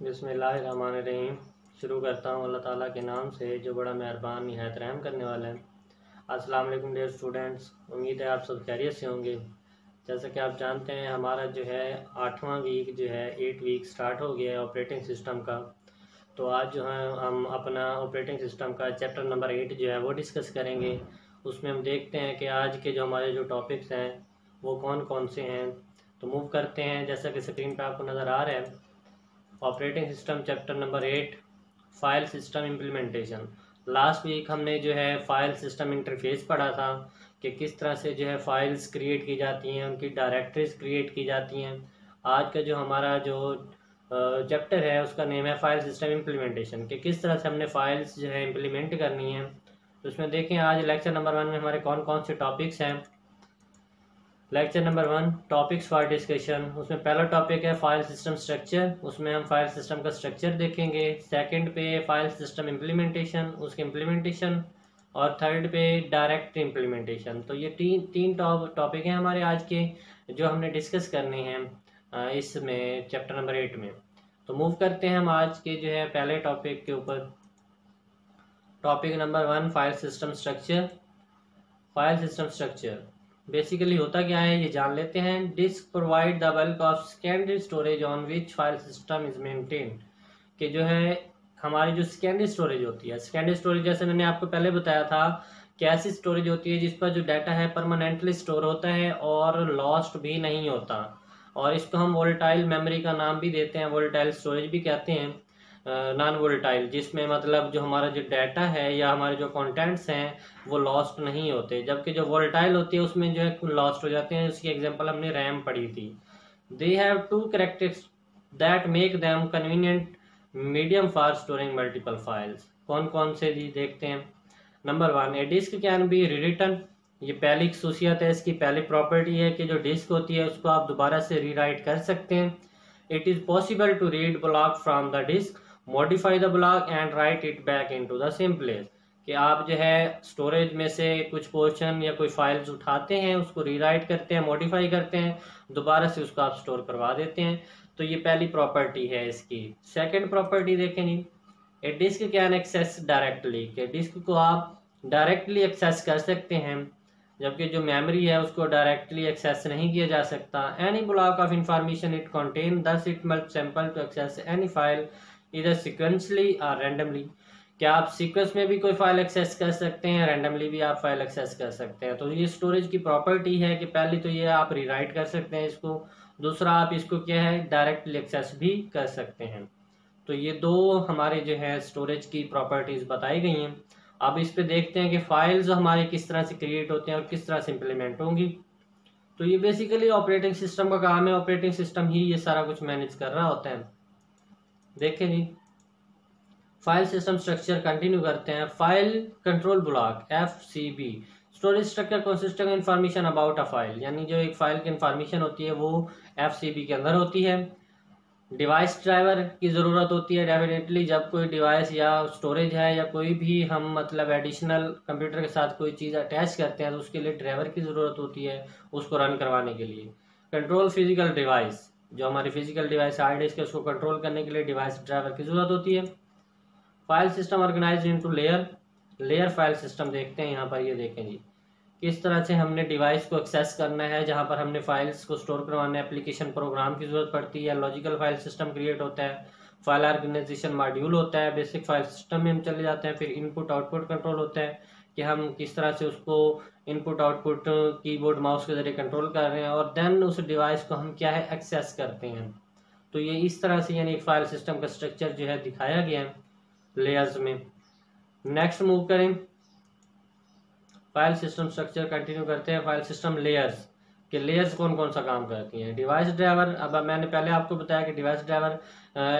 बिसमीम शुरू करता हूँ अल्लाह ताला के नाम से, जो बड़ा मेहरबान, नहायत रहम करने वाला है। अस्सलाम वालेकुम, डेयर स्टूडेंट्स। उम्मीद है आप सब खैरियत से होंगे। जैसा कि आप जानते हैं, हमारा जो है आठवां वीक जो है एट वीक स्टार्ट हो गया है ऑपरेटिंग सिस्टम का। तो आज जो है, हम अपना ऑपरेटिंग सिस्टम का चैप्टर नंबर एट जो है, वो डिस्कस करेंगे। उसमें हम देखते हैं कि आज के जो हमारे जो टॉपिक्स हैं, वो कौन कौन से हैं। तो मूव करते हैं। जैसा कि स्क्रीन पर आपको नज़र आ रहा है operating system chapter number eight, file system implementation last week हमने जो है फ़ाइल सिस्टम इंटरफेस पढ़ा था कि किस तरह से जो है फाइल्स क्रिएट की जाती हैं, उनकी डायरेक्टरीज क्रिएट की जाती हैं। आज का जो हमारा जो चैप्टर है, उसका नेम है फ़ाइल सिस्टम इम्प्लीमेंटेशन कि किस तरह से हमने फाइल्स जो है इम्प्लीमेंट करनी है। तो उसमें देखें, आज लेक्चर नंबर वन में हमारे कौन कौन से टॉपिक्स हैं। Lecture number one topics for discussion उसमें पहला टॉपिक है फ़ाइल सिस्टम स्ट्रक्चर उसमें हम फ़ाइल सिस्टम का स्ट्रक्चर देखेंगे. सेकंड पे फ़ाइल सिस्टम इम्प्लीमेंटेशन उसके इम्प्लीमेंटेशन और थर्ड पे डायरेक्ट इम्प्लीमेंटेशन तो ये तीन तीन टॉपिक हैं हमारे आज के, जो हमने डिस्कस करने हैं इसमें चैप्टर नंबर एट में. तो मूव करते हैं हम आज के जो है पहले टॉपिक के ऊपर. Topic number one file system structure file system structure basically होता क्या है, ये जान लेते हैं। Disk provide the bulk of secondary storage on which file system is maintain कि जो है, हमारी जो सेकेंडरी स्टोरेज होती है सेकेंडरी स्टोरेज जैसे मैंने आपको पहले बताया था, कि ऐसी स्टोरेज होती है जिस पर जो डाटा है परमानेंटली स्टोर होता है और लॉस्ट भी नहीं होता। और इसको हम वोल्टाइल मेमोरी का नाम भी देते हैं वोल्टाइल स्टोरेज भी कहते हैं। नॉन वोल्टाइल जिसमें मतलब जो हमारा जो डाटा है या हमारे जो कंटेंट्स हैं, वो लॉस्ट नहीं होते। जबकि जो वोल्टाइल होती है, उसमें जो है लॉस्ट हो जाते हैं। उसकी एग्जांपल हमने रैम पढ़ी थी। They have two characters that make them convenient medium for storing multiple files कौन कौन से जी देखते हैं? Number one a disk can be rewritten ये पहली खसूसियत है। इसकी पहली प्रॉपर्टी है कि जो डिस्क होती है, उसको आप दोबारा से रीराइट कर सकते हैं। It is possible to read block from the disk modify the block and write it back into the same place कि आप जो है स्टोरेज में से कुछ पोर्शन या कोई फाइल्स उठाते हैं, उसको रीराइट करते हैं मॉडिफाई करते हैं, दोबारा से उसको आप स्टोर करवा देते हैं। तो ये पहली प्रॉपर्टी है इसकी। सेकंड प्रॉपर्टी देखें जी। A disk can access directly के डिस्क को आप डायरेक्टली एक्सेस कर सकते हैं, जबकि जो मेमोरी है, उसको डायरेक्टली एक्सेस नहीं किया जा सकता। Any block of information it contain this it multi sample to access any file इधर सिक्वेंसली और रैंडमली क्या आप सीक्वेंस में भी कोई फ़ाइल एक्सेस कर सकते हैं रैंडमली भी आप फ़ाइल एक्सेस कर सकते हैं। तो ये स्टोरेज की प्रॉपर्टी है कि पहली तो ये आप रीराइट कर सकते हैं इसको, दूसरा आप इसको क्या है डायरेक्टली एक्सेस भी कर सकते हैं। तो ये दो हमारे जो है स्टोरेज की प्रॉपर्टीज़ बताई गई हैं। अब इस पर देखते हैं कि फाइल्स हमारे किस तरह से क्रिएट होते हैं और किस तरह से इम्प्लीमेंट होंगी। तो ये बेसिकली ऑपरेटिंग सिस्टम का काम है ऑपरेटिंग सिस्टम ही ये सारा कुछ मैनेज कर रहा होता है। देखें जी। फ़ाइल सिस्टम स्ट्रक्चर कंटिन्यू करते हैं। File control block F C B storage structure consisting information about a file यानी जो एक फ़ाइल की इन्फॉर्मेशन होती है, वो एफ़ सी बी के अंदर होती है। डिवाइस ड्राइवर की ज़रूरत होती है। डेफिनेटली जब कोई डिवाइस या स्टोरेज है या कोई भी हम मतलब एडिशनल कंप्यूटर के साथ कोई चीज़ अटैच करते हैं तो उसके लिए ड्राइवर की ज़रूरत होती है उसको रन करवाने के लिए। कंट्रोल फ़िज़िकल डिवाइस जो हमारी फ़िज़िकल डिवाइस हार्ड डिस्क है, उसको कंट्रोल करने के लिए डिवाइस ड्राइवर की ज़रूरत होती है। File system organize into layer layer file system देखते हैं, यहाँ पर ये देखें जी। किस तरह से हमने डिवाइस को एक्सेस करना है, जहाँ पर हमने फाइल्स को स्टोर करवाना है एप्लीकेशन प्रोग्राम की ज़रूरत पड़ती है लॉजिकल फ़ाइल सिस्टम क्रिएट होता है फ़ाइल ऑर्गेनाइजेशन मॉड्यूल होता है बेसिक फ़ाइल सिस्टम में हम चले जाते हैं, फिर इनपुट आउटपुट कंट्रोल होता है। कि हम किस तरह से उसको इनपुट आउटपुट कीबोर्ड माउस के ज़रिए कंट्रोल कर रहे हैं और देन उस डिवाइस को हम क्या है एक्सेस करते हैं। तो ये इस तरह से यानी फ़ाइल सिस्टम का स्ट्रक्चर जो है दिखाया गया है लेयर्स में। नेक्स्ट मूव करें। फ़ाइल सिस्टम स्ट्रक्चर कंटिन्यू करते हैं। फ़ाइल सिस्टम लेयर्स कि लेयर्स कौन कौन सा काम करती हैं? डिवाइस ड्राइवर अब मैंने पहले आपको बताया कि डिवाइस ड्राइवर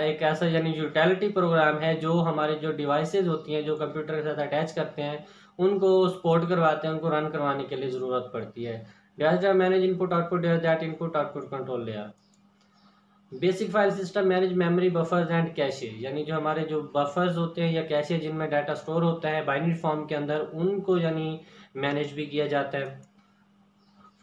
एक ऐसा यानी यूटिलिटी प्रोग्राम है जो हमारे जो डिवाइसेज होती हैं, जो कंप्यूटर के साथ अटैच करते हैं उनको सपोर्ट करवाते हैं, उनको रन करवाने के लिए ज़रूरत पड़ती है। Driver manage input output that input output control layer basic file system manage memory buffers and cache यानी जो हमारे जो बफर्स होते हैं या कैशे जिनमें डाटा स्टोर होता है बाइनरी फॉर्म के अंदर, उनको यानी मैनेज भी किया जाता है।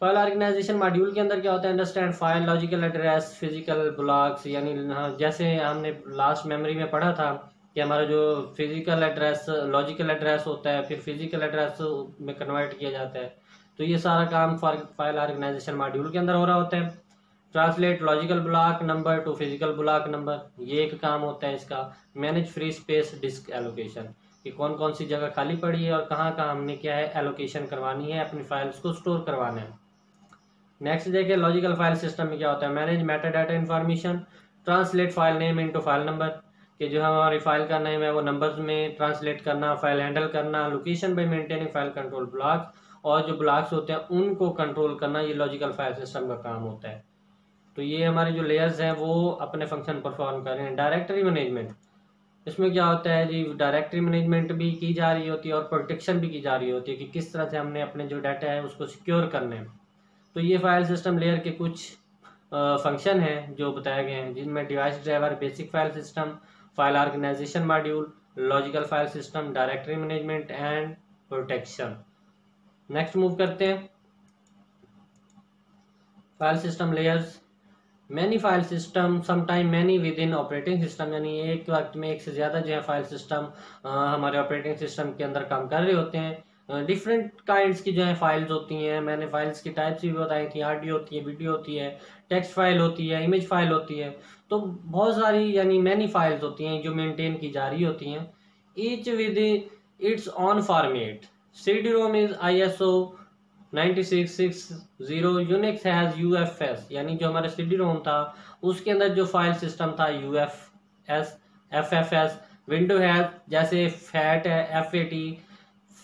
फ़ाइल ऑर्गेनाइजेशन मॉड्यूल के अंदर क्या होता है? Understand file logical address physical blocks यानी जैसे हमने लास्ट मेमोरी में पढ़ा था कि हमारा जो फ़िज़िकल एड्रेस लॉजिकल एड्रेस होता है, फिर फ़िज़िकल एड्रेस में कन्वर्ट किया जाता है। तो ये सारा काम फ़ाइल ऑर्गेनाइजेशन मॉड्यूल के अंदर हो रहा होता है। Translate logical block number to physical block number ये एक काम होता है इसका। Manage free space disk allocation कि कौन कौन सी जगह खाली पड़ी है और कहाँ कहाँ हमने क्या है एलोकेशन करवानी है, अपनी फाइल्स को स्टोर करवाना है। नेक्स्ट देखिए लॉजिकल फ़ाइल सिस्टम में क्या होता है? Manage meta data information translate file name into file number कि जो हमारी फ़ाइल का नेम है, वो नंबर्स में ट्रांसलेट करना फ़ाइल हैंडल करना location by maintaining file control block और जो ब्लॉक्स होते हैं, उनको कंट्रोल करना, ये लॉजिकल फ़ाइल सिस्टम का काम होता है। तो ये हमारे जो लेयर्स हैं, वो अपने फ़ंक्शन परफॉर्म कर रहे हैं। डायरेक्टरी मैनेजमेंट इसमें क्या होता है जी डायरेक्टरी मैनेजमेंट भी की जा रही होती है और प्रोटेक्शन भी की जा रही होती है कि किस तरह से हमने अपने जो डाटा है, उसको सिक्योर करना है। तो ये फ़ाइल सिस्टम लेयर के कुछ फ़ंक्शन हैं जो बताए गए हैं, जिनमें device driver basic file system file organization module logical file system directory management and protection next move करते हैं. File system layers many file system sometime many within operating system यानी एक वक्त में एक से ज़्यादा जो है फ़ाइल सिस्टम हमारे ऑपरेटिंग सिस्टम के अंदर काम कर रहे होते हैं। डिफरेंट काइंड्स की जो है फाइल्स होती हैं। मैंने फाइल्स की टाइप्स भी बताई थी। आडियो होती है वीडियो होती है टेक्स्ट फ़ाइल होती है इमेज फ़ाइल होती है। तो बहुत सारी, यानी मैनी फाइल्स होती हैं जो मेंटेन की जा रही होती हैं। Each with its own format C D ROM is I S O ninety six six zero Unix has U F S यानी जो हमारा सी डी रोम था, उसके अंदर जो फ़ाइल सिस्टम था U F S F F S window है जैसे फैट है F A T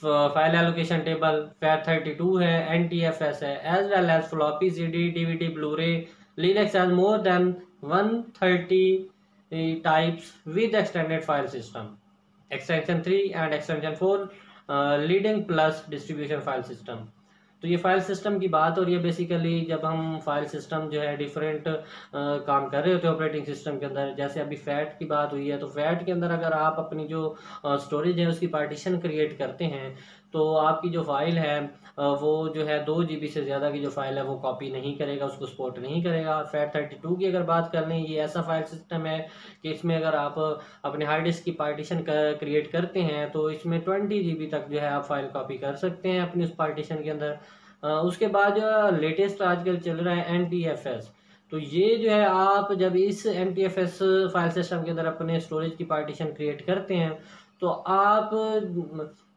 file allocation table fat thirty two है एन टी एफ़ एस है as well as floppy C D D V D blu ray Linux has more than one thirty types with extended file system extension three and extension four leading plus distribution file system तो ये file system की बात हो रही है basically जब हम file system जो है डिफरेंट काम कर रहे होते हैं ऑपरेटिंग सिस्टम के अंदर, जैसे अभी फैट की बात हुई है तो फैट के अंदर अगर आप अपनी जो स्टोरेज है उसकी पार्टीशन क्रिएट करते हैं तो आपकी जो फ़ाइल है वो जो है दो जीबी से ज़्यादा की जो फ़ाइल है वो कॉपी नहीं करेगा उसको सपोर्ट नहीं करेगा। फैट थर्टी टू की अगर बात कर लें ये ऐसा फ़ाइल सिस्टम है कि इसमें अगर आप अपने हार्ड डिस्क की पार्टीशन कर, क्रिएट करते हैं तो इसमें ट्वेंटी जीबी तक जो है आप फ़ाइल कॉपी कर सकते हैं अपनी उस पार्टीशन के अंदर। उसके बाद जो लेटेस्ट आजकल चल रहा है एन एफ़ एस तो ये जो है आप जब इस N F S file system के अंदर अपने स्टोरेज की पार्टीशन क्रिएट करते हैं तो आप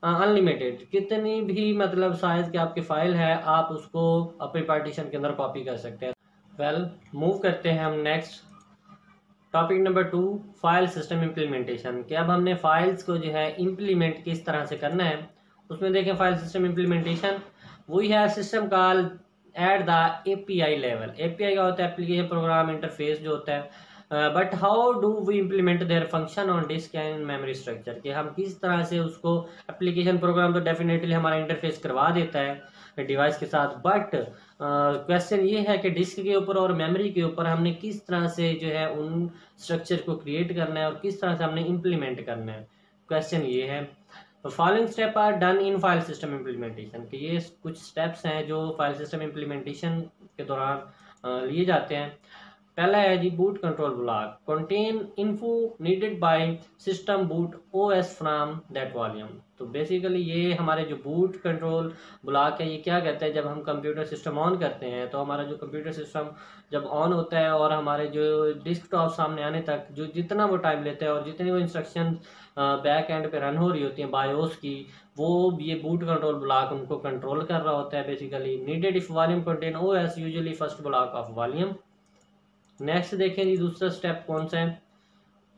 अनलिमिटेड कितनी भी मतलब साइज़ की आपकी फ़ाइल है, आप उसको अपनी पार्टीशन के अंदर कॉपी कर सकते हैं। वेल मूव करते हैं हम next topic number two file system implementation कि अब हमने फाइल्स को जो है इम्प्लीमेंट किस तरह से करना है, उसमें देखें फ़ाइल सिस्टम इम्प्लीमेंटेशन वही है system call at the API level API का होता है? एप्लीकेशन प्रोग्राम इंटरफेस जो होता है। But how do we implement their function on disk and memory structure कि हम किस तरह से उसको एप्लीकेशन प्रोग्राम तो डेफिनेटली हमारा इंटरफेस करवा देता है डिवाइस के साथ। बट क्वेश्चन uh, ये है कि डिस्क के ऊपर और मेमोरी के ऊपर हमने किस तरह से जो है उन स्ट्रक्चर को क्रिएट करना है और किस तरह से हमने इम्प्लीमेंट करना है? क्वेश्चन ये है। Following step are done in file system implementation कि ये कुछ स्टेप्स हैं जो फ़ाइल सिस्टम इम्प्लीमेंटेशन के दौरान uh, लिए जाते हैं। पहला है जी boot control block contain info needed by system boot OS from that volume तो बेसिकली ये हमारे जो बूट कंट्रोल ब्लॉक है, ये क्या कहता है? जब हम कंप्यूटर सिस्टम ऑन करते हैं तो हमारा जो कंप्यूटर सिस्टम जब ऑन होता है और हमारे जो डिस्कटॉप सामने आने तक जो जितना वो टाइम लेता है और जितनी वो इंस्ट्रक्शन बैक एंड पे रन हो रही होती हैं बायोस की, वो ये बूट कंट्रोल ब्लॉक उनको कंट्रोल कर रहा होता है basically needed if volume contain O S usually first block of volume next देखें जी दूसरा स्टेप कौन सा है?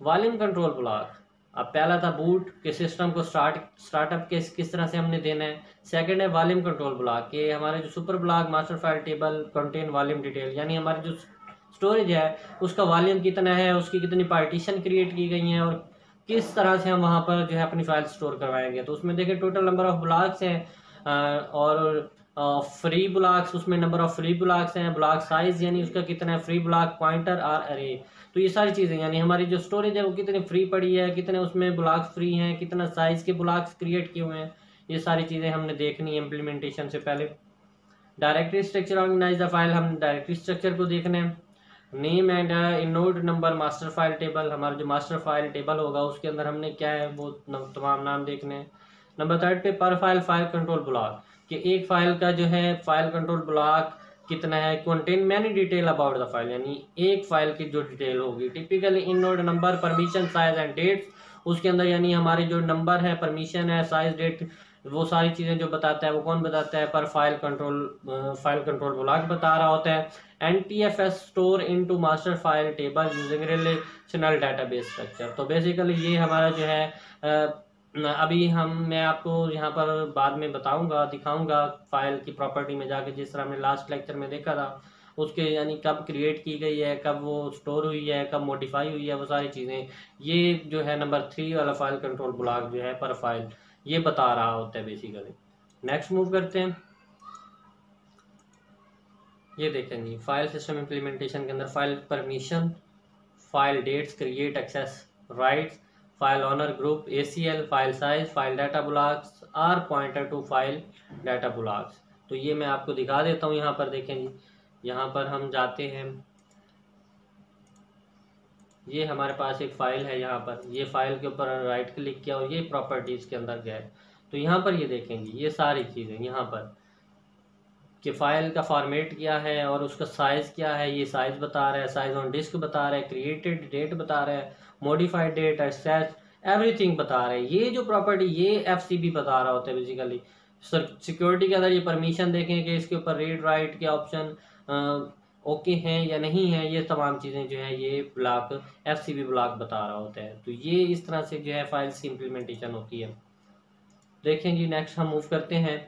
वॉल्यूम कंट्रोल ब्लॉक अब पहला था बूट के सिस्टम को स्टार्ट स्टार्टअप के किस तरह से हमने देना है। सेकंड है वॉल्यूम कंट्रोल ब्लॉक के हमारे जो super block master file table contain volume detail यानी हमारी जो स्टोरेज है, उसका वॉल्यूम कितना है, उसकी कितनी पार्टीशन क्रिएट की गई है, और किस तरह से हम वहाँ पर जो है अपनी फ़ाइल स्टोर करवाएँगे। तो उसमें देखें टोटल नंबर ऑफ़ ब्लॉक्स हैं और फ्री ब्लॉक्स उसमें नंबर ऑफ़ फ्री ब्लॉक्स हैं ब्लॉक साइज़ यानी उसका कितना है फ्री ब्लॉक पॉइंटर और अरे तो ये सारी चीज़ें, यानी हमारी जो स्टोरेज है, वो कितनी फ्री पड़ी है, कितने उसमें ब्लॉक्स फ्री हैं, कितना साइज़ के ब्लॉक्स क्रिएट किए हुए हैं, ये सारी चीज़ें हमने देखनी है इम्प्लीमेंटेशन से पहले। Directory structure organize the file हम डायरेक्टरी स्ट्रक्चर को देखना है। Name and inode number master file table हमारा जो मास्टर फ़ाइल टेबल होगा, उसके अंदर हमने क्या है, वो तमाम नाम देखने हैं। नंबर थर्ड पे पर फ़ाइल फ़ाइल कंट्रोल ब्लॉक कि एक फ़ाइल का जो है फ़ाइल कंट्रोल ब्लॉक कितना है contain many detail about the file यानी एक फ़ाइल की जो डिटेल होगी। Typically inode number permission size and dates उसके अंदर यानी हमारे जो नंबर है परमिशन है साइज़ डेट वो सारी चीज़ें जो बताता है, वो कौन बताता है, पर file control file control block बता रहा होता है। N T F S store into master file table using relational database structure तो बेसिकली ये हमारा जो है अभी हम, मैं आपको यहाँ पर बाद में बताऊँगा, दिखाऊँगा फ़ाइल की प्रॉपर्टी में जाके जिस तरह हमने लास्ट लेक्चर में देखा था। उसके यानी कब क्रिएट की गई है, कब वो स्टोर हुई है, कब मॉडिफाई हुई है, वो सारी चीज़ें। ये जो है नंबर थ्री वाला फ़ाइल कंट्रोल ब्लॉक जो है पर फ़ाइल ये बता रहा होता है बेसिकली नेक्स्ट मूव करते हैं। ये देखें जी फ़ाइल सिस्टम इम्प्लीमेंटेशन के अंदर file permission file dates create access writes file owner group ACL file size file data blocks or pointer to file data blocks तो ये मैं आपको दिखा देता हूँ यहाँ पर, देखें जी। यहाँ पर हम जाते हैं। ये हमारे पास एक फ़ाइल है यहाँ पर। ये फ़ाइल के ऊपर राइट क्लिक किया और ये प्रॉपर्टीज़ के अंदर गए तो यहाँ पर ये देखेंगे ये सारी चीज़ें यहाँ पर। कि फ़ाइल का फॉर्मेट क्या है और उसका साइज़ क्या है, ये साइज़ बता रहा है साइज़ ऑन डिस्क बता रहा है क्रिएटेड डेट बता रहा है। मॉडिफाइड डेट एक्सेस एवरीथिंग बता रहे हैं। ये जो प्रॉपर्टी ये एफसीबी बता रहा होता है बेसिकली सिक्योरिटी के अंदर ये परमिशन देखें कि इसके ऊपर रीड राइट के ऑप्शन ओके हैं या नहीं है, ये तमाम चीज़ें जो है, ये block F C B block बता रहा होता है। तो ये इस तरह से जो है फाइल्स की इम्प्लीमेंटेशन होती है। देखें जी नेक्स्ट हम मूव करते हैं।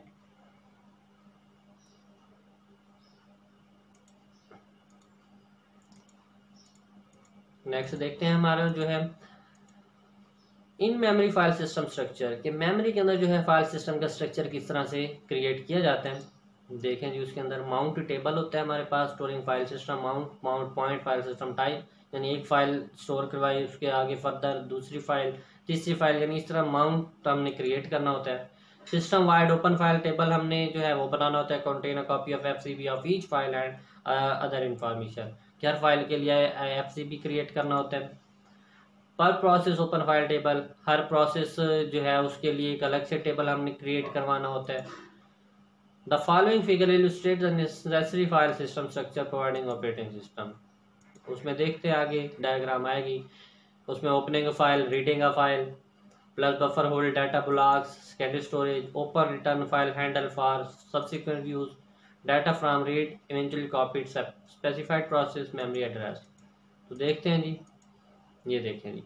नेक्स्ट देखते हैं हमारा जो है in memory file system structure के मेमोरी के अंदर जो है फ़ाइल सिस्टम का स्ट्रक्चर किस तरह से क्रिएट किया जाता है। देखें जी उसके अंदर माउंट टेबल होता है हमारे पास storing file system mount mount point file system type यानी एक फ़ाइल स्टोर करवाई, उसके आगे फर्दर दूसरी फ़ाइल तीसरी फ़ाइल यानी इस तरह माउंट हमने क्रिएट करना होता है। System wide open file table हमने जो है वो बनाना होता है contain a copy of F C B of each file and other information her file के लिए एफ़ बी क्रिएट करना होता है। Per process open file table हर प्रोसेस जो है, उसके लिए एक अलग से टेबल हमने क्रिएट करवाना होता है। Following figure illustrates the necessary file system structure providing operating system. उसमें देखते हैं आगे डायग्राम आएगी। उसमें opening file reading a file plus buffer hold data blocks secondary storage open return file handle for subsequent use data from read eventually copied specified process memory address तो देखते हैं जी। ये देखें जी।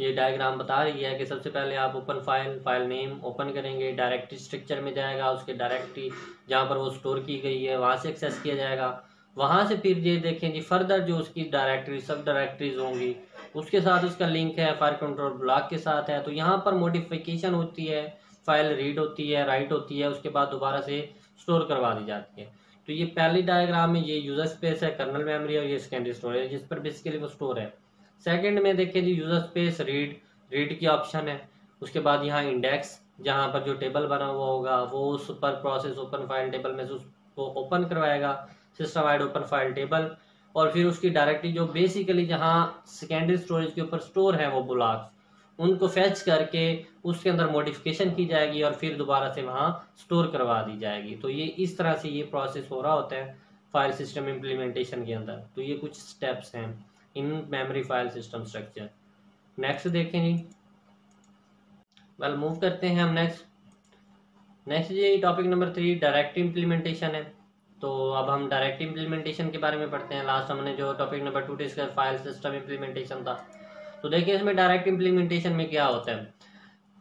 ये डायग्राम बता रही है कि सबसे पहले आप open file file name open करेंगे डायरेक्टरी स्ट्रक्चर में जाएगा, उसके डायरेक्टरी जहाँ पर वो स्टोर की गई है, वहाँ से एक्सेस किया जाएगा। वहाँ से फिर ये देखें जी फर्दर जो उसकी डायरेक्टरी सब डायरेक्टरीज होंगी, उसके साथ उसका लिंक है फायर कंट्रोल ब्लॉक के साथ है। तो यहाँ पर मोडिफिकेशन होती है फ़ाइल रीड होती है राइट होती है, उसके बाद दोबारा से स्टोर करवा दी जाती है। तो ये पहली डायग्राम में ये यूज़र स्पेस है कर्नल मेमोरी और ये सेकेंडरी स्टोरेज जिस पर बेसिकली वो स्टोर है। सेकंड में देखिए जी यूज़र स्पेस रीड रीड की ऑप्शन है। उसके बाद यहाँ इंडेक्स जहाँ पर जो टेबल बना हुआ होगा, वो उस पर प्रोसेस ओपन फ़ाइल टेबल में से उसको ओपन करवाएगा। System wide open file table और फिर उसकी डायरेक्टली जो बेसिकली जहाँ सेकेंडरी स्टोरेज के ऊपर स्टोर है, वो ब्लॉक्स उनको फैच करके उसके अंदर मॉडिफिकेशन की जाएगी और फिर दोबारा से वहाँ स्टोर करवा दी जाएगी। तो ये इस तरह से ये प्रोसेस हो रहा होता है फ़ाइल सिस्टम इम्प्लीमेंटेशन के अंदर। तो ये कुछ स्टेप्स हैं in memory file system structure next देखें जी। वेल मूव करते हैं हम नेक्स्ट नेक्स्ट जी topic number three direct implementation है। तो अब हम डायरेक्ट इम्प्लीमेंटेशन के बारे में पढ़ते हैं। लास्ट हमने जो topic number two discuss file system implementation था। तो देखिए इसमें डायरेक्ट इम्प्लीमेंटेशन में क्या होता है?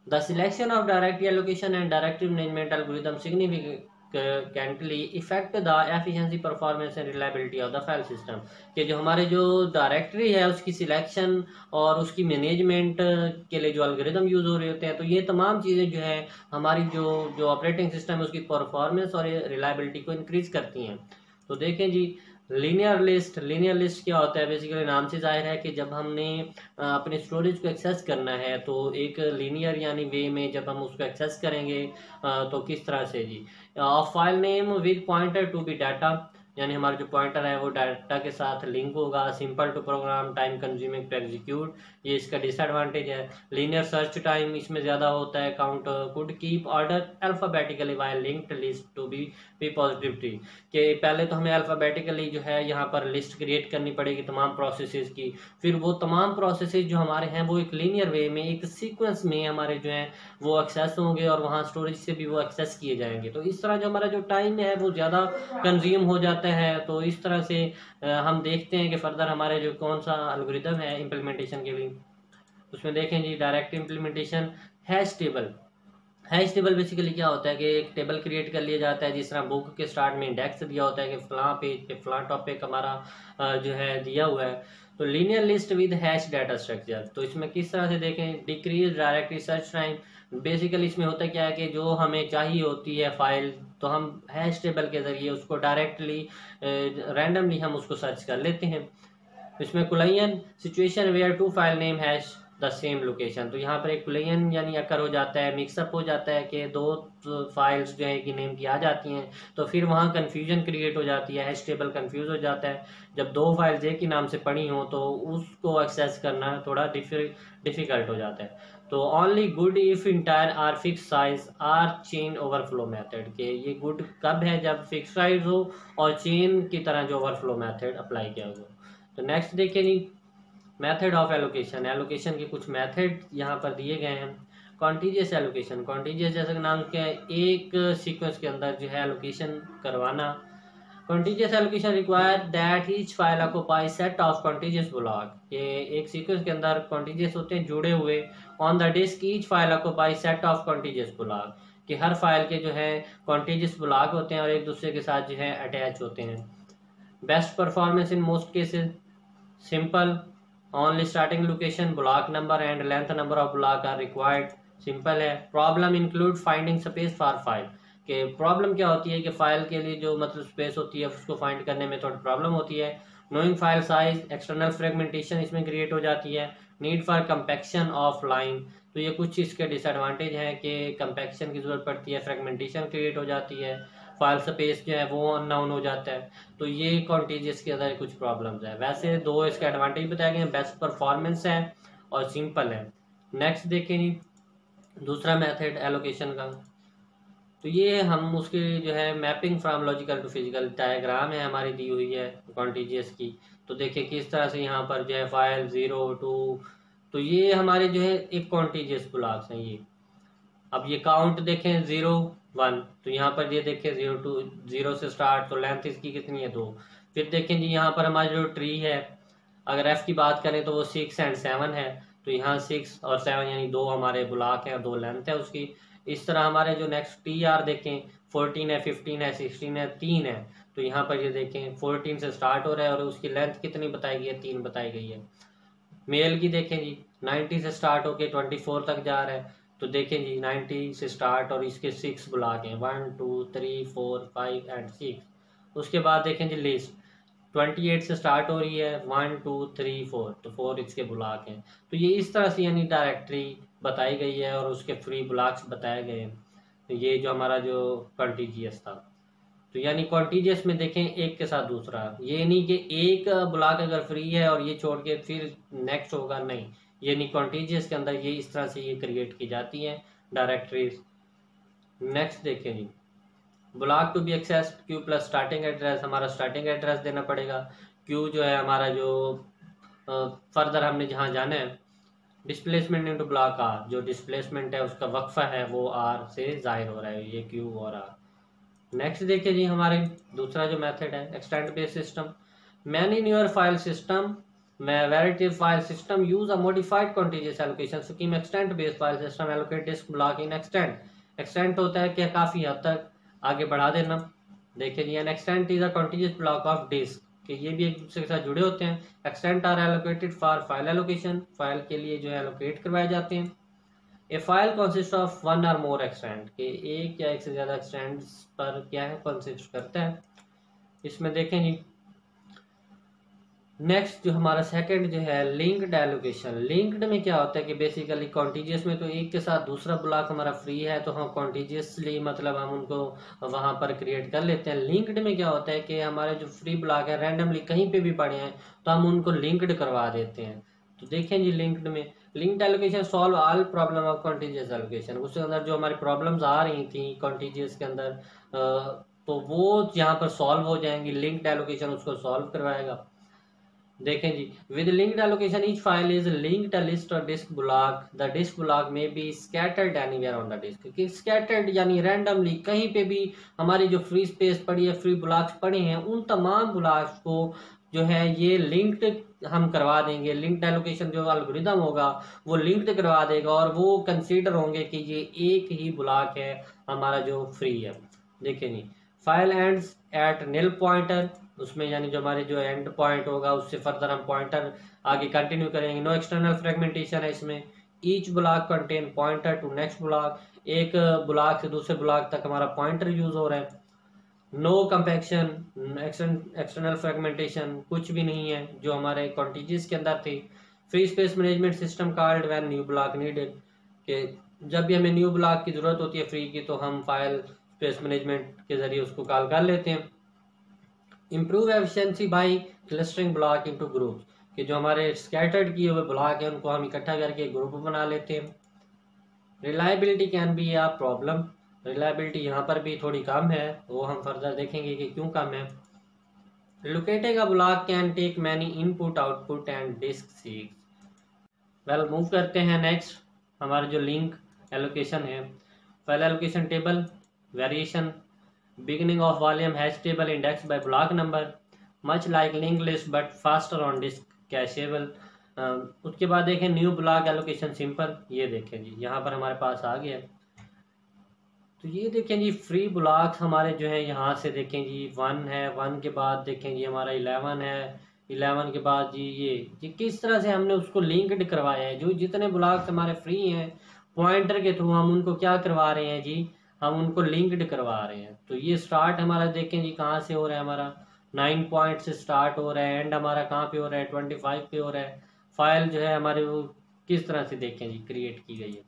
The selection of direct allocation and directive management algorithm significantly affect the efficiency performance and reliability of the file system कि जो हमारे जो डायरेक्टरी है, उसकी सिलेक्शन और उसकी मैनेजमेंट के लिए जो अलगरिदम यूज़ हो रहे होते हैं तो ये तमाम चीज़ें जो है, हमारी जो जो ऑपरेटिंग सिस्टम है, उसकी परफॉर्मेंस और रिलायबिलिटी को इंक्रीज करती हैं। तो देखें जी लीनियर लिस्ट लीनियर लिस्ट क्या होता है? बेसिकली नाम से ज़ाहिर है कि जब हमने अपने स्टोरेज को एक्सेस करना है तो एक लीनियर यानी वे में जब हम उसको एक्सेस करेंगे तो किस तरह से जी? Of file name with pointer to be data यानी हमारा जो पॉइंटर है वो डाटा के साथ लिंक होगा। Simple to program time consuming to execute ये इसका डिसएडवांटेज है। लीनियर सर्च टाइम इसमें ज़्यादा होता है। Count could keep order alphabetically why linked list to be be positivity कि पहले तो हमें अल्फ़ाबेटिकली जो है यहाँ पर लिस्ट क्रिएट करनी पड़ेगी तमाम प्रोसेसेस की। फिर वो तमाम प्रोसेसेस जो हमारे हैं, वो एक लीनियर वे में, एक सीक्वेंस में हमारे जो हैं, वो एक्सेस होंगे और वहाँ स्टोरेज से भी वो एक्सेस किए जाएँगे। तो इस तरह जो हमारा जो टाइम है, वो ज़्यादा कंज्यूम हो जाता है। तो इस तरह से हम देखते हैं कि फर्दर हमारे जो कौन सा अलग्रिदम है इम्प्लीमेंटेशन के लिए। उसमें देखें जी direct implementation hash table hash table basically क्या होता है कि एक टेबल क्रिएट कर लिया जाता है, जिस तरह बुक के स्टार्ट में इंडेक्स दिया होता है कि फलां पेज पे फलां टॉपिक हमारा जो है दिया हुआ है। तो linear list with hash data structure तो इसमें किस तरह से देखें? Decrease direct research time basically इसमें होता क्या है कि जो हमें चाहिए होती है फ़ाइल तो हम हैश टेबल के ज़रिए उसको डायरेक्टली रैंडमली हम उसको सर्च कर लेते हैं। इसमें collision situation where two file name hash the same location तो यहाँ पर एक प्लेन यानी अकर हो जाता है मिक्सअप हो जाता है कि दो फाइल्स जो है कि नेम की आ जाती हैं तो फिर वहाँ कन्फ्यूज़न क्रिएट हो जाती है हैश टेबल कन्फ्यूज़ हो जाता है। जब दो फाइल्स एक ही नाम से पड़ी हों तो उसको एक्सेस करना थोड़ा डिफ़िकल्ट हो जाता है। तो only good if entire are fix size or chain overflow method के। ये गुड कब है? जब फिक्स साइज़ हो और चेन की तरह जो ओवरफ्लो मेथड अप्लाई किया हो तो नेक्स्ट देखिए नहीं मेथड ऑफ़ एलोकेशन एलोकेशन के कुछ मेथड यहाँ पर दिए गए हैं। कॉन्टीजियस एलोकेशन कॉन्टीजियस जैसे नाम है एक सीक्वेंस के अंदर जो है एलोकेशन करवाना। Contiguous allocation require that each file occupy set of contiguous block ये एक सीक्वेंस के अंदर कॉन्टीजियस होते हैं, जुड़े हुए। On the disk each file occupy set of contiguous block कि हर फ़ाइल के जो है कॉन्टीजियस ब्लॉक होते हैं और एक दूसरे के साथ जो है अटैच होते हैं। Best performance in most cases simple only starting location block number and length number of block are required simple है. Problem include finding space for file के प्रॉब्लम क्या होती है कि फ़ाइल के लिए जो मतलब स्पेस होती है, उसको फाइंड करने में थोड़ी प्रॉब्लम होती है. Knowing file size external fragmentation इसमें क्रिएट हो जाती है. Need for compaction offline तो ये कुछ इसके डिसएडवांटेज हैं कि कंपेक्शन की ज़रूरत पड़ती है फ्रेगमेंटेशन क्रिएट हो जाती है. फ़ाइल स्पेस जो है वो अननाउन हो जाता है। तो ये कॉन्टीजियस के अंदर कुछ प्रॉब्लम्स है। वैसे दो इसके एडवांटेज बताए गए बेस्ट परफॉर्मेंस है और सिंपल है। नेक्स्ट देखें जी। दूसरा मेथड एलोकेशन का। तो ये हम उसके जो है mapping from logical to physical diagram है हमारी दी हुई है कॉन्टीजियस की। तो देखिए किस तरह से यहाँ पर जो है फ़ाइल ज़ीरो टू तो ये हमारे जो है एक कॉन्टीजियस ब्लॉक्स हैं ये। अब ये काउंट देखें ज़ीरो वन तो यहाँ पर ये देखें ज़ीरो टू ज़ीरो से स्टार्ट तो लेंथ इसकी कितनी है? दो. फिर देखें जी, यहाँ पर हमारी जो ट्री है, अगर एफ़ की बात करें तो वो सिक्स एंड सेवन है. तो यहाँ सिक्स और सेवन यानी दो हमारे ब्लॉक है, दो लेंथ है उसकी. इस तरह हमारे जो नेक्स्ट टी आर देखें फोर्टीन है फिफ्टीन है सिक्सटीन है, तीन है. तो यहाँ पर ये देखें फोर्टीन से स्टार्ट हो रहा है और उसकी लेंथ कितनी बताई गई है? तीन बताई गई है. मेल की देखें जी नाइन्टी से स्टार्ट होके ट्वेंटी फोर तक जा रहा है. तो देखें जी नाइन्टी से स्टार्ट और इसके सिक्स ब्लॉक हैं one two three four five and six उसके बाद देखें जी लिस्ट ट्वेंटी एट से स्टार्ट हो रही है वन टू थ्री फोर तो फोर इसके ब्लॉक हैं तो ये इस तरह से यानी डायरेक्टरी बताई गई है और उसके फ्री ब्लॉक्स बताए गए हैं। तो ये जो हमारा जो कॉन्टीजियस था। तो यानी कॉन्टीजियस में देखें, एक के साथ दूसरा। ये नहीं कि एक ब्लॉक अगर फ्री है और ये छोड़ के फिर नेक्स्ट होगा, नहीं। यानी कॉन्टीजियस के अंदर ये इस तरह से ये क्रिएट की जाती हैं डायरेक्टरीज नेक्स्ट देखें जी। Block to be access Q plus starting address हमारा स्टार्टिंग एड्रेस देना पड़ेगा। क्यू जो है हमारा जो फर्दर हमने जहाँ जाना है डिस्प्लेसमेंट इंटू ब्लॉक आर जो डिस्प्लेसमेंट है उसका वक्फा है वो आर से ज़ाहिर हो रहा है, ये क्यू और आर नेक्स्ट देखिए जी हमारे दूसरा जो मेथड है extend base system man in your file system variety होता है कि काफ़ी हद तक आगे बढ़ा देना। देखिए जी an extent is a continuous block of disk कि ये भी एक दूसरे के साथ जुड़े होते हैं। Extent are allocated for file allocation file के लिए जो है एलोकेट करवाए जाते हैं। A file consist of one or more extent के एक या एक से ज़्यादा एक्सटेंट पर क्या है कंसिस्ट करता है। इसमें देखें जी नेक्स्ट जो हमारा सेकंड जो है लिंक्ड एलोकेशन लिंक्ड में क्या होता है कि बेसिकली कॉन्टीजियस में तो एक के साथ दूसरा ब्लॉक हमारा फ्री है तो हम कॉन्टीजियसली मतलब हम उनको वहाँ पर क्रिएट कर लेते हैं। लिंक्ड में क्या होता है कि हमारे जो फ्री ब्लॉक है रैंडमली कहीं पे भी पड़े हैं तो हम उनको लिंक्ड करवा देते हैं। तो देखें जी लिंक्ड में। Linked allocation solve all problem of contiguous allocation उसके अंदर जो हमारी प्रॉब्लम्स आ रही थी कॉन्टीजियस के अंदर तो वो यहाँ पर सॉल्व हो जाएँगी। लिंक्ड एलोकेशन उसको सॉल्व करवाएगा। देखें जी with linked allocation each file is linked list or disk block the disk block may be scattered anywhere on the disk कि स्कैटर्ड यानी रैंडमली कहीं पे भी हमारी जो फ्री स्पेस पड़ी है फ्री ब्लॉक्स पड़े हैं, उन तमाम ब्लॉक्स को जो है ये लिंक्ड हम करवा देंगे। लिंक्ड एलोकेशन जो अलगोरिदम होगा, वो लिंक्ड करवा देगा और वो कंसीडर होंगे कि ये एक ही ब्लॉक है, हमारा जो फ्री है। देखें जी file ends at nil pointer उसमें यानी जो हमारे जो एंड पॉइंट होगा, उससे फर्दर हम पॉइंटर आगे कंटिन्यू करेंगे। नो एक्सटर्नल फ्रेगमेंटेशन है इसमें। Each block contain pointer to next block एक ब्लॉक से दूसरे ब्लॉक तक हमारा पॉइंटर यूज़ हो रहा है। नो कंपेक्शन एक्सटर्नल फ्रेगमेंटेशन कुछ भी नहीं है, जो हमारे कॉन्टिजीज के अंदर थी। Free space management system called when new block needed कि जब भी हमें न्यू ब्लॉक की ज़रूरत होती है फ्री की तो हम फ़ाइल स्पेस मैनेजमेंट के ज़रिए उसको कॉल कर लेते हैं। Improve efficiency by clustering block into group कि जो हमारे स्कैटर्ड किए हुए ब्लॉक है, उनको हम इकट्ठा करके ग्रुप बना लेते हैं। Reliability can be a problem reliability यहाँ पर भी थोड़ी कम है, वो हम फर्दर देखेंगे कि क्यों कम है। Locating a block can take many input output and disk seeks well move करते हैं नेक्स्ट हमारा जो लिंक एलोकेशन है। पहला allocation table variation beginning of volume hash table indexed by block number. Much like linked list but faster on disk cacheable. Uh, उसके बाद देखें new block allocation simple ये देखें जी यहाँ पर हमारे पास आ गया। तो ये देखें जी फ्री ब्लॉक्स हमारे जो है यहाँ से देखें जी वन है वन के बाद देखें जी हमारा इलेवन है। इलेवन के बाद जी ये ये किस तरह से हमने उसको लिंक्ड करवाया है? जो जितने ब्लॉक्स हमारे फ्री हैं पॉइंटर के थ्रू हम उनको क्या करवा रहे हैं जी? हम उनको लिंक्ड करवा रहे हैं। तो ये स्टार्ट हमारा देखें जी कहाँ से हो रहा है हमारा। नाइन पॉइंट से स्टार्ट हो रहा है एंड हमारा कहाँ पे हो रहा है? ट्वेंटी फाइव पे हो रहा है। फ़ाइल जो है हमारे वो किस तरह से देखें जी? क्रिएट की गई है।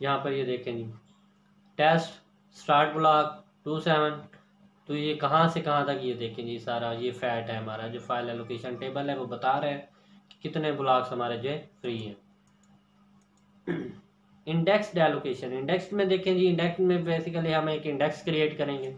यहाँ पर ये देखें जी। Test start block two seven तो ये कहाँ से कहाँ तक ये देखें जी सारा ये फैट है हमारा। जो फ़ाइल एलोकेशन टेबल है वो बता रहे हैं कितने ब्लॉक्स हमारे जो फ्री हैं। इंडेक्स एलोकेशन इंडेक्स में देखें जी इंडेक्स में बेसिकली हम एक इंडेक्स क्रिएट करेंगे।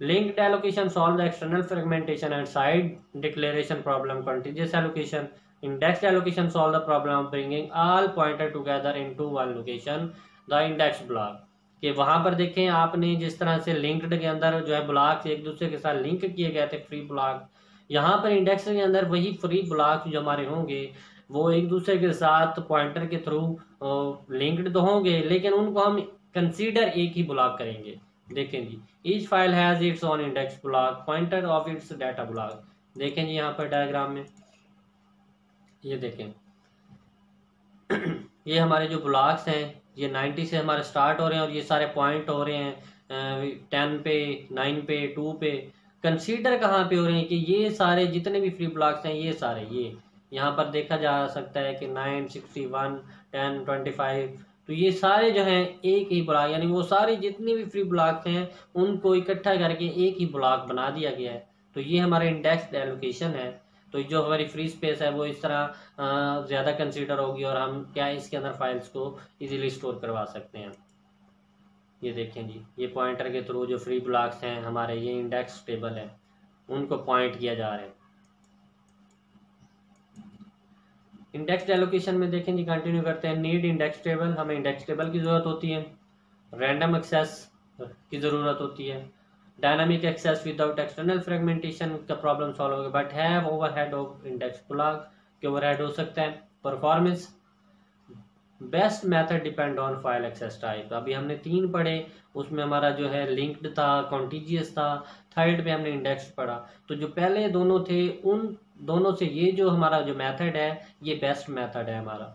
Linked allocation solve the external fragmentation and side declaration problem contiguous allocation index allocation solve the problem of bringing all pointer together into one location the index block कि वहाँ पर देखें, आपने जिस तरह से लिंक्ड के अंदर जो है ब्लॉक एक दूसरे के साथ लिंक किए गए थे फ्री ब्लॉक यहाँ पर इंडेक्स के अंदर वही फ्री ब्लॉक जो हमारे होंगे वो एक दूसरे के साथ पॉइंटर के थ्रू लिंक्ड तो होंगे, लेकिन उनको हम कंसीडर एक ही ब्लॉक करेंगे। देखें जी each file has its own index block pointer of its data block देखें जी यहाँ पर डायग्राम में। ये देखें। ये हमारे जो ब्लॉक्स हैं, ये 90 से हमारे स्टार्ट हो रहे हैं और ये सारे पॉइंट हो रहे हैं टेन पे नाइन पे टू पे। कंसीडर कहाँ पे हो रहे हैं कि ये सारे जितने भी फ्री ब्लॉक्स हैं, ये सारे, ये। यहाँ पर देखा जा सकता है कि nine sixty one ten twenty five तो ये सारे जो हैं एक ही ब्लॉक यानी वो सारे जितने भी फ्री ब्लॉक हैं, उनको इकट्ठा करके एक ही ब्लॉक बना दिया गया है। तो ये हमारा इंडेक्स एलोकेशन है। तो जो हमारी फ्री स्पेस है, वो इस तरह ज़्यादा कंसीडर होगी और हम क्या इसके अंदर फाइल्स को इजीली स्टोर करवा सकते हैं। ये देखें जी, ये पॉइंटर के थ्रू जो फ्री ब्लॉक्स हैं, हमारे ये इंडेक्स टेबल है, उनको पॉइंट किया जा रहा है। इंडेक्स एलोकेशन में देखें जी कंटिन्यू करते हैं। नीड इंडेक्स टेबल हमें इंडेक्स टेबल की ज़रूरत होती है। रैंडम एक्सेस की ज़रूरत होती है। Dynamic access without external fragmentation का प्रॉब्लम सॉल्व होगा। But have overhead of index block के ओवरहेड हो सकता है। Performance best method depend on file access type अभी हमने तीन पढ़े, उसमें हमारा जो है लिंक्ड था कॉन्टीजियस था थर्ड पे हमने इंडेक्स पढ़ा। तो जो पहले दोनों थे, उन दोनों से ये जो हमारा जो मेथड है, ये बेस्ट मेथड है हमारा।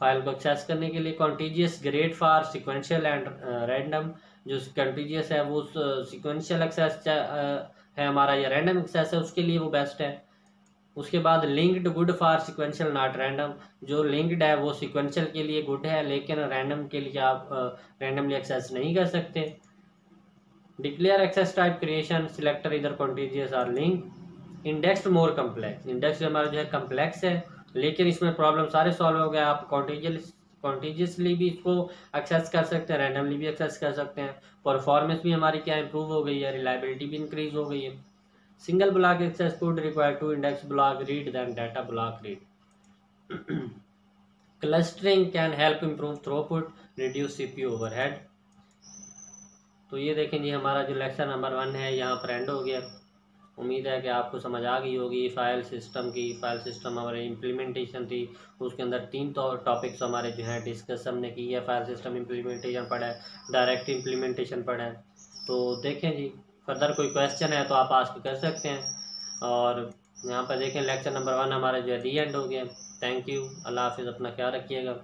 फ़ाइल को एक्सेस करने के लिए contiguous great for sequential and random जो कॉन्टीजियस है, वो सिक्वेंशियल एक्सेस है हमारा या रैंडम एक्सेस है, उसके लिए वो बेस्ट है। उसके बाद linked good for sequential not random जो लिंक्ड है, वो सिक्वेंशियल के लिए गुड है, लेकिन रैंडम के लिए आप रैंडमली एक्सेस नहीं कर सकते। Declare access type creation selector इधर contiguous or link index more complex index हमारा जो है कम्प्लेक्स है लेकिन इसमें प्रॉब्लम सारे सॉल्व हो गए। आप कॉन्टीजियस कॉन्टीजियसली भी इसको एक्सेस कर सकते हैं रैंडमली भी एक्सेस कर सकते हैं। परफॉर्मेंस भी हमारी क्या इंप्रूव हो गई है रिलायबिलिटी भी इंक्रीज हो गई है। Single block access could require two index block read than data block read. Clustering can help improve throughput, reduce CPU overhead. तो ये देखें जी हमारा जो लेक्चर नंबर वन है यहाँ पर एंड हो गया। उम्मीद है कि आपको समझ आ गई होगी। फ़ाइल सिस्टम की, फ़ाइल सिस्टम हमारे इम्प्लीमेंटेशन थी, उसके अंदर तीन तो टॉपिक्स हमारे जो हैं डिस्कस हमने की है। फ़ाइल सिस्टम इम्प्लीमेंटेशन पढ़ा है डायरेक्ट इम्प्लीमेंटेशन पढ़ा है। तो देखें जी फर्दर कोई क्वेश्चन है तो आप आस्क कर सकते हैं। और यहाँ पर देखें लेक्चर नंबर वन हमारा जो है दी एंड हो गया। थैंक यू अल्लाह हाफिज़, अपना ख्याल रखिएगा।